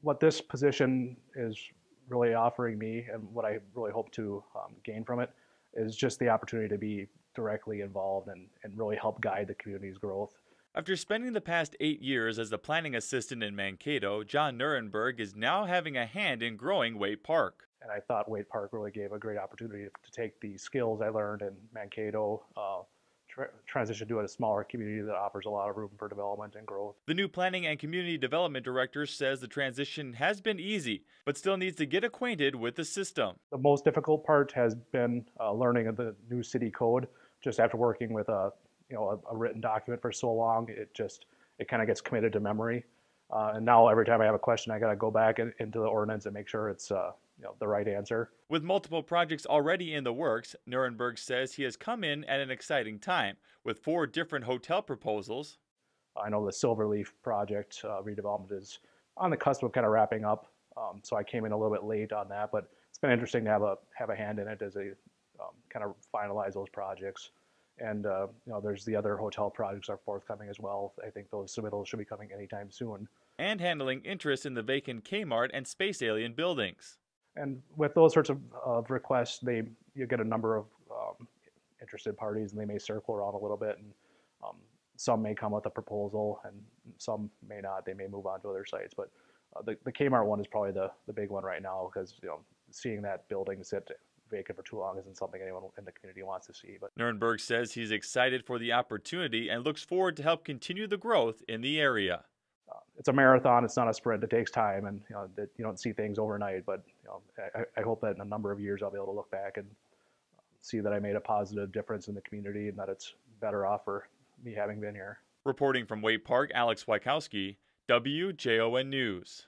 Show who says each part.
Speaker 1: What this position is really offering me, and what I really hope to um, gain from it, is just the opportunity to be directly involved and, and really help guide the community's growth.
Speaker 2: After spending the past eight years as the planning assistant in Mankato, Jon Noerenberg is now having a hand in growing Waite Park.
Speaker 1: And I thought Waite Park really gave a great opportunity to take the skills I learned in Mankato, uh, tra- transition to a smaller community that offers a lot of room for development and growth.
Speaker 2: The new planning and community development director says the transition has been easy, but still needs to get acquainted with the system.
Speaker 1: The most difficult part has been uh, learning of the new city code. Just after working with a you know a, a written document for so long, it just it kind of gets committed to memory. Uh, and now every time I have a question, I got to go back in, into the ordinance and make sure it's uh, you know, the right answer.
Speaker 2: With multiple projects already in the works, Noerenberg says he has come in at an exciting time with four different hotel proposals.
Speaker 1: I know the Silverleaf project uh, redevelopment is on the cusp of kind of wrapping up, um, so I came in a little bit late on that, but it's been interesting to have a have a hand in it as they um, kind of finalize those projects. And uh, you know, there's the other hotel projects are forthcoming as well. I think those submittals should be coming anytime soon.
Speaker 2: And handling interest in the vacant Kmart and Space Alien buildings.
Speaker 1: And with those sorts of, of requests, they you get a number of um, interested parties, and they may circle around a little bit, and um, some may come with a proposal, and some may not. They may move on to other sites, but uh, the the Kmart one is probably the the big one right now because you know seeing that building sit vacant for too long isn't something anyone in the community wants to see. But
Speaker 2: Noerenberg says he's excited for the opportunity and looks forward to help continue the growth in the area.
Speaker 1: Uh, it's a marathon. It's not a sprint. It takes time, and you know that you don't see things overnight. But you know, I, I, hope that in a number of years I'll be able to look back and see that I made a positive difference in the community and that it's better off for me having been here.
Speaker 2: Reporting from Waite Park, Alex Wykowski, WJON News.